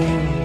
you.